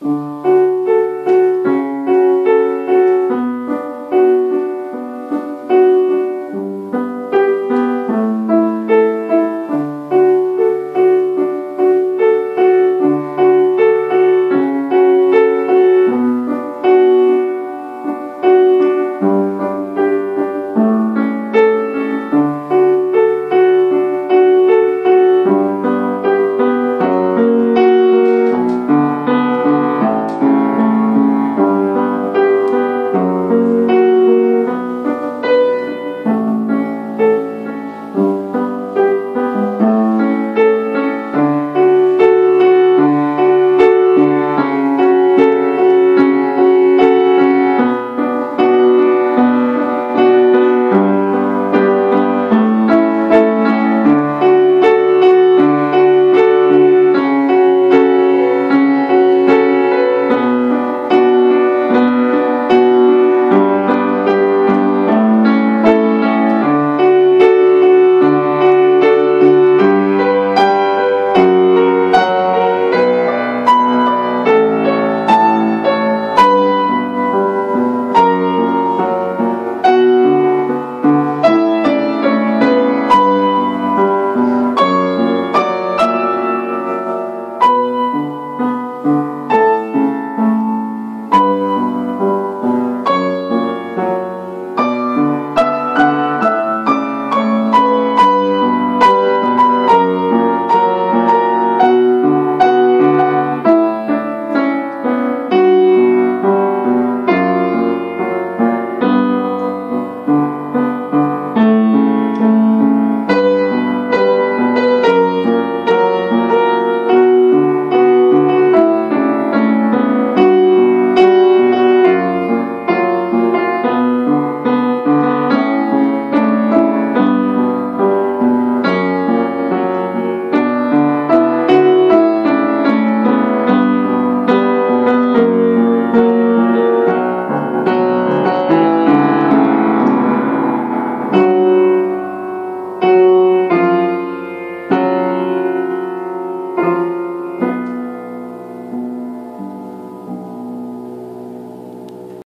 Bye.